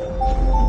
you